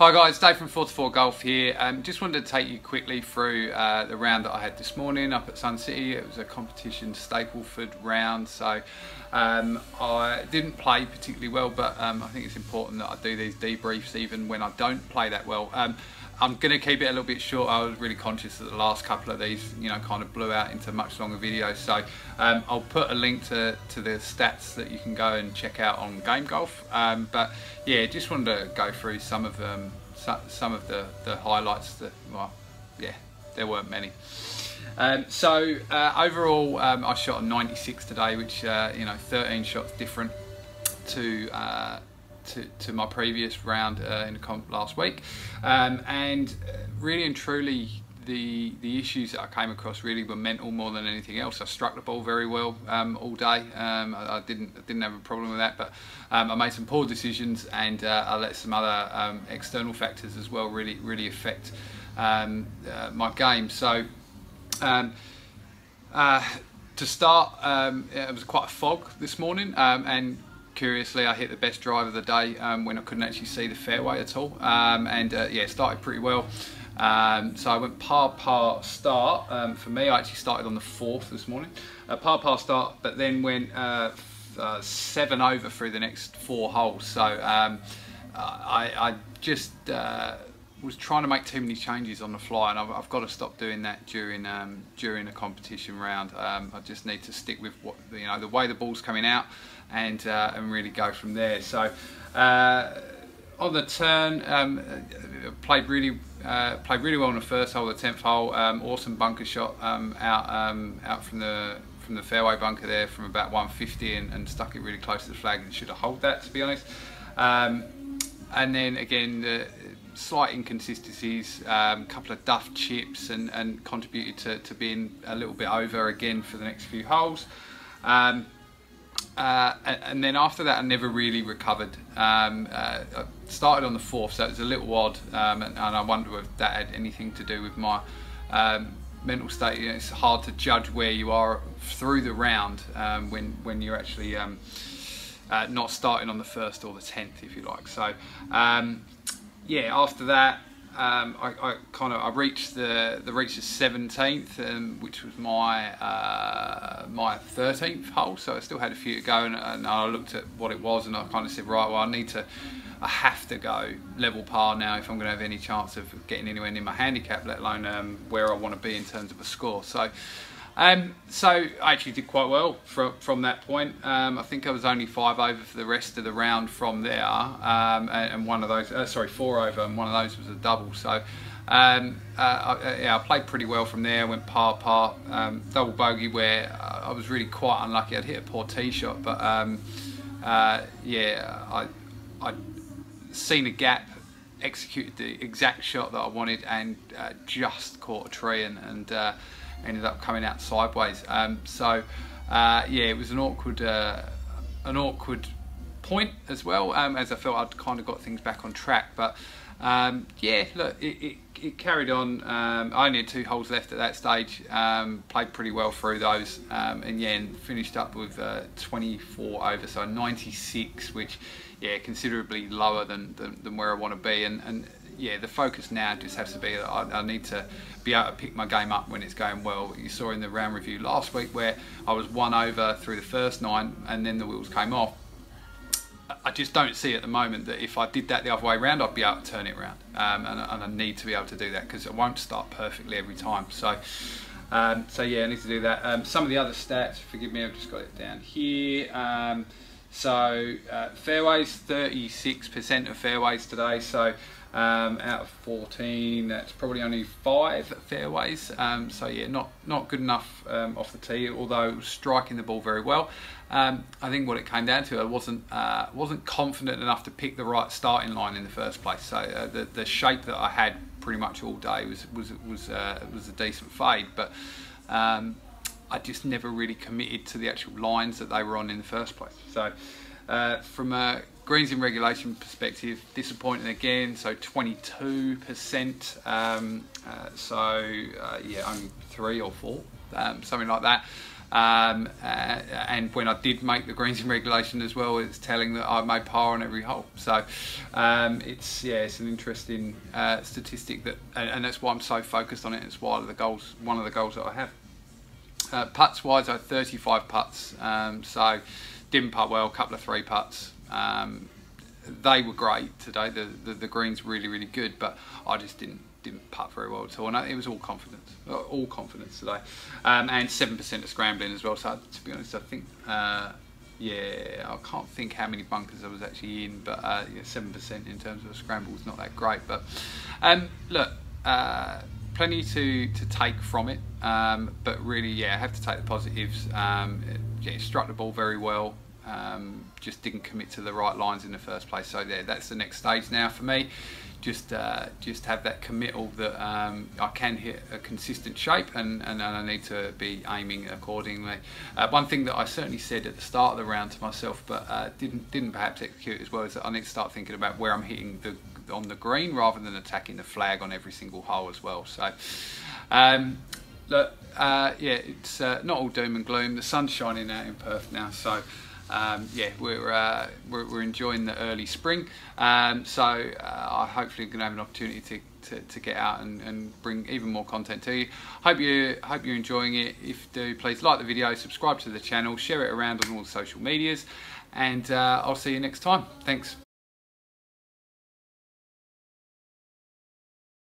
Hi guys, Dave from Fore to Four Golf here. Um, just wanted to take you quickly through uh, the round that I had this morning up at Sun City. It was a competition Stableford round, so um, I didn't play particularly well, but um, I think it's important that I do these debriefs even when I don't play that well. I'm going to keep it a little bit short. I was really conscious that the last couple of these, you know, kind of blew out into much longer videos. So um, I'll put a link to, to the stats that you can go and check out on Game Golf. Um, but yeah, just wanted to go through some of um, some of the, the highlights that, well, yeah, there weren't many. Um, so uh, overall, um, I shot a 96 today, which uh, you know, 13 shots different to uh, to, to my previous round uh, in the comp last week. Um, and uh, really and truly, the the issues that I came across really were mental more than anything else. I struck the ball very well um, all day. Um, I, I, didn't I didn't have a problem with that, but um, I made some poor decisions and uh, I let some other um, external factors as well really really affect um, uh, my game. So. Um, uh, to start, it was quite a fog this morning, and curiously, I hit the best drive of the day um, when I couldn't actually see the fairway at all. Um, and uh, yeah, started pretty well. Um, so I went par par start. Um, for me, I actually started on the fourth this morning. Uh, par par start, but then went uh, uh, seven over through the next four holes. So um, I, I, just uh, was trying to make too many changes on the fly, and I've, I've got to stop doing that during um, during a competition round. Um, I just need to stick with what you know the way the ball's coming out, and uh, and really go from there. So uh, on the turn, um, played really uh, played really well on the first hole, the tenth hole. Um, awesome bunker shot um, out um, out from the from the fairway bunker there from about 150 and, and stuck it really close to the flag and should have holed that to be honest. And then again slight inconsistencies, a um, couple of duff chips and, and contributed to, to being a little bit over again for the next few holes. Um, uh, and then after that, I never really recovered. Um, uh, I started on the fourth, so it was a little odd, um, and, and, I wonder if that had anything to do with my um, mental state. You know, it's hard to judge where you are through the round um, when when you're actually uh, not starting on the first or the tenth, if you like. So yeah, after that, um, I, I kind of I reached the the reached the 17th, um, which was my uh, my 13th hole. So I still had a few to go, and, and, I looked at what it was, and I kind of said, right, well, I need to, I have to go level par now if I'm going to have any chance of getting anywhere near my handicap, let alone um, where I want to be in terms of a score. So um, so I actually did quite well from, from that point. Um, I think I was only five over for the rest of the round from there, um, and, and, one of those, uh, sorry, four over, and one of those was a double. So um, uh, I, uh, yeah, I played pretty well from there. Went par par, um, double bogey where I was really quite unlucky. I'd hit a poor tee shot, but um, uh, yeah, I I seen a gap executed the exact shot that I wanted and uh, just caught a tree and, and uh, ended up coming out sideways. Um, so uh, yeah, it was an awkward, uh, an awkward point as well, um, as I felt I'd kind of got things back on track. But um, yeah, look, it, it, it carried on. Um, I only had two holes left at that stage. Um, played pretty well through those, um, and yeah, and finished up with uh, 24 over, so 96, which yeah, considerably lower than, than, than where I want to be. And, and yeah, the focus now just has to be that I, I, need to be able to pick my game up when it's going well. You saw in the round review last week where I was one over through the first nine and then the wheels came off. I just don't see at the moment that if I did that the other way around, I'd be able to turn it around. Um, and, and, I need to be able to do that because it won't start perfectly every time. So, um, so yeah, I need to do that. Um, some of the other stats, forgive me, I've just got it down here. Um, so uh, fairways, 36% of fairways today. So um, out of 14, that's probably only five fairways. Um, so yeah, not not good enough um, off the tee. Although striking the ball very well. Um, I think what it came down to, I wasn't uh, wasn't confident enough to pick the right starting line in the first place. So uh, the the shape that I had pretty much all day was was was uh, was a decent fade, but. Um, I just never really committed to the actual lines that they were on in the first place. So uh, from a greens in regulation perspective, disappointing again, so 22%, um, uh, so uh, yeah, only three or four, um, something like that. Um, uh, and when I did make the greens in regulation as well, it's telling that I made par on every hole. So um, it's yeah, it's an interesting uh, statistic that, and, and, that's why I'm so focused on it. It's one of the goals, one of the goals that I have. Uh, putts wise, I had 35 putts, um, so didn't putt well, a couple of three putts. Um, they were great today. The, the, the greens really really good, but I just didn't didn't putt very well at all. And it was all confidence, all confidence today, um, and seven percent of scrambling as well. So to be honest, I think. Uh, yeah, I can't think how many bunkers I was actually in, but uh, seven percent in terms of scramble was not that great. But um, look, uh, plenty to to take from it, um, but really, yeah, I have to take the positives. Um, struck the ball very well um, just didn't commit to the right lines in the first place. So yeah, that's the next stage now for me. Just uh, just have that committal that um, I can hit a consistent shape and, and, and, I need to be aiming accordingly. Uh, one thing that I certainly said at the start of the round to myself, but uh, didn't didn't perhaps execute as well, is that I need to start thinking about where I'm hitting the on the green rather than attacking the flag on every single hole as well. So. Um, look, uh, yeah, it's uh, not all doom and gloom. The sun's shining out in Perth now, so um, yeah, we're, uh, we're, we're enjoying the early spring. Um, so uh, I hopefully going to have an opportunity to, to, to get out and, and, bring even more content to you. Hope you hope you're enjoying it. If you do, please like the video, subscribe to the channel, share it around on all the social medias, and uh, I'll see you next time. Thanks.